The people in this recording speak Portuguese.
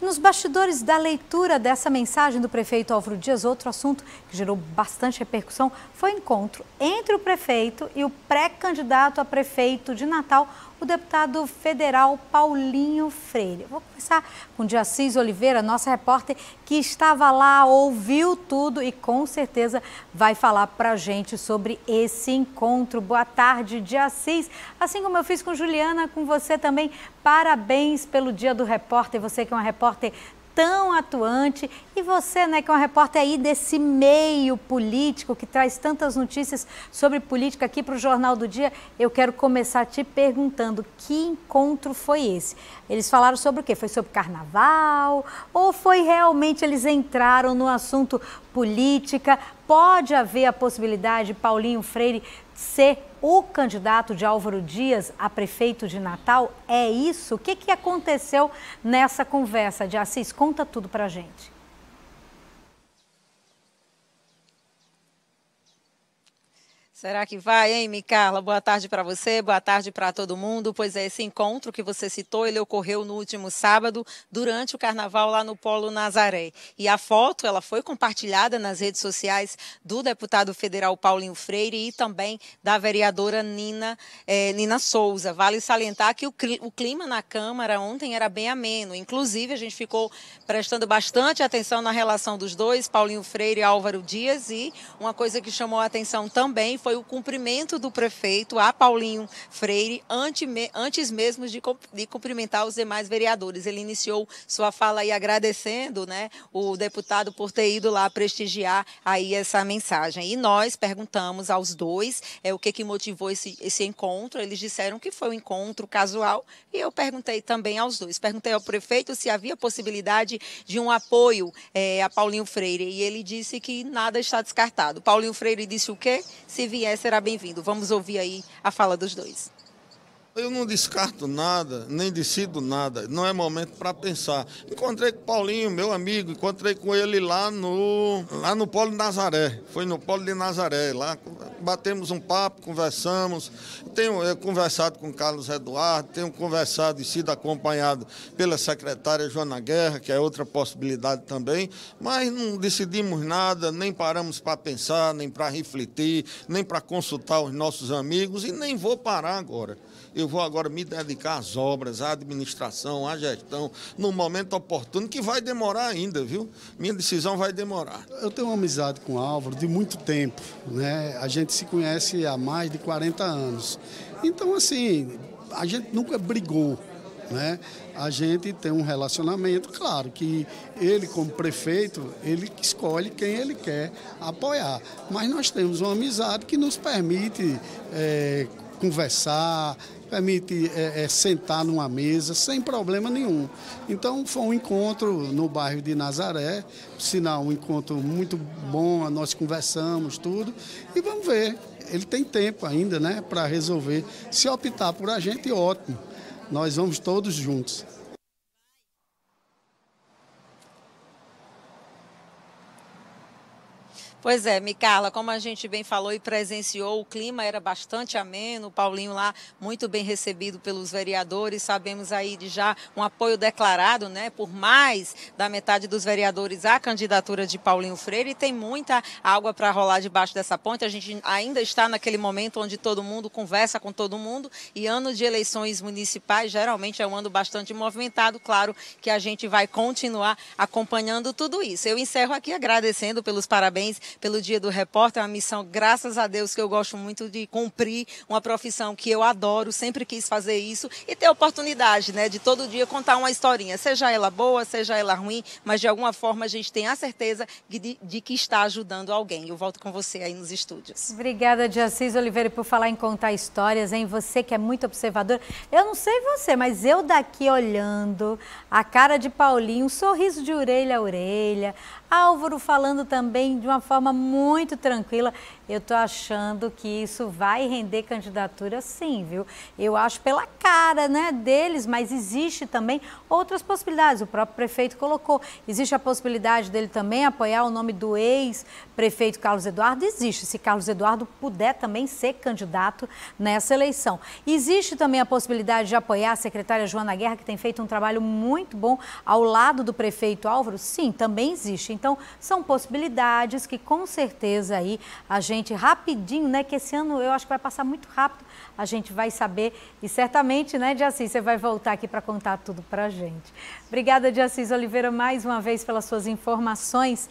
Nos bastidores da leitura dessa mensagem do prefeito Álvaro Dias, outro assunto que gerou bastante repercussão foi o encontro entre o prefeito e o pré-candidato a prefeito de Natal, o deputado federal Paulinho Freire. Vou começar com Diacis Oliveira, nossa repórter que estava lá, ouviu tudo e com certeza vai falar para a gente sobre esse encontro. Boa tarde, Diacis. Assim como eu fiz com Juliana, com você também, parabéns pelo Dia do Repórter. Você que é uma repórter tão atuante. E você, né, que é uma repórter aí desse meio político, que traz tantas notícias sobre política aqui para o Jornal do Dia, eu quero começar te perguntando que encontro foi esse? Eles falaram sobre o quê? Foi sobre carnaval? Ou foi realmente eles entraram no assunto política? Pode haver a possibilidade, Paulinho Freire, ser o candidato de Álvaro Dias a prefeito de Natal? É isso? O que, que aconteceu nessa conversa de Assis? Conta tudo para gente. Será que vai, hein, Micarla? Boa tarde para você, boa tarde para todo mundo. Pois é, esse encontro que você citou, ele ocorreu no último sábado, durante o carnaval lá no Polo Nazaré. E a foto, ela foi compartilhada nas redes sociais do deputado federal Paulinho Freire e também da vereadora Nina, eh, Nina Souza. Vale salientar que o, o clima na Câmara ontem era bem ameno. Inclusive, a gente ficou prestando bastante atenção na relação dos dois, Paulinho Freire e Álvaro Dias. E uma coisa que chamou a atenção também foi foi o cumprimento do prefeito a Paulinho Freire antes mesmo de, cumprimentar os demais vereadores. Ele iniciou sua fala aí agradecendo né, o deputado por ter ido lá prestigiar aí essa mensagem. E nós perguntamos aos dois é, o que, que motivou esse, esse encontro. Eles disseram que foi um encontro casual e eu perguntei também aos dois. Perguntei ao prefeito se havia possibilidade de um apoio é, a Paulinho Freire e ele disse que nada está descartado. Paulinho Freire disse o quê? Se vier, será bem-vindo. Vamos ouvir aí a fala dos dois. Eu não descarto nada, nem decido nada. Não é momento para pensar. Encontrei com o Paulinho, meu amigo, encontrei com ele lá no, lá no Polo de Nazaré. Foi no Polo de Nazaré. Lá batemos um papo, conversamos. Tenho eu, conversado com Carlos Eduardo, tenho conversado e sido acompanhado pela secretária Joana Guerra, que é outra possibilidade também. Mas não decidimos nada, nem paramos para pensar, nem para refletir, nem para consultar os nossos amigos e nem vou parar agora eu vou agora me dedicar às obras, à administração, à gestão, no momento oportuno, que vai demorar ainda, viu? Minha decisão vai demorar. Eu tenho uma amizade com o Álvaro de muito tempo, né? A gente se conhece há mais de 40 anos. Então, assim, a gente nunca brigou. Né? A gente tem um relacionamento, claro, que ele, como prefeito, ele escolhe quem ele quer apoiar. Mas nós temos uma amizade que nos permite é, conversar, permite é, é, sentar numa mesa sem problema nenhum. Então foi um encontro no bairro de Nazaré, sinal um encontro muito bom, nós conversamos tudo e vamos ver. Ele tem tempo ainda, né, para resolver. Se optar por a gente, ótimo. Nós vamos todos juntos. Pois é, Micarla, como a gente bem falou e presenciou, o clima era bastante ameno, o Paulinho lá muito bem recebido pelos vereadores, sabemos aí de já um apoio declarado, né, por mais da metade dos vereadores à candidatura de Paulinho Freire e tem muita água para rolar debaixo dessa ponte, a gente ainda está naquele momento onde todo mundo conversa com todo mundo e ano de eleições municipais geralmente é um ano bastante movimentado, claro que a gente vai continuar acompanhando tudo isso. Eu encerro aqui agradecendo pelos parabéns pelo Dia do Repórter, é uma missão, graças a Deus, que eu gosto muito de cumprir, uma profissão que eu adoro, sempre quis fazer isso e ter a oportunidade, né, de todo dia contar uma historinha, seja ela boa, seja ela ruim, mas de alguma forma a gente tem a certeza de, de que está ajudando alguém. Eu volto com você aí nos estúdios. Obrigada, Diacis Oliveira, por falar em contar histórias, hein? Você que é muito observador. Eu não sei você, mas eu daqui olhando a cara de Paulinho, um sorriso de orelha a orelha, Álvaro falando também de uma forma forma muito tranquila. Eu estou achando que isso vai render candidatura sim, viu? Eu acho pela cara né, deles, mas existe também outras possibilidades. O próprio prefeito colocou. Existe a possibilidade dele também apoiar o nome do ex-prefeito Carlos Eduardo? Existe, se Carlos Eduardo puder também ser candidato nessa eleição. Existe também a possibilidade de apoiar a secretária Joana Guerra, que tem feito um trabalho muito bom ao lado do prefeito Álvaro? Sim, também existe. Então, são possibilidades que com certeza aí a gente rapidinho, né, que esse ano eu acho que vai passar muito rápido, a gente vai saber e certamente, né, de Assis, você vai voltar aqui para contar tudo para a gente. Obrigada, de Assis Oliveira, mais uma vez pelas suas informações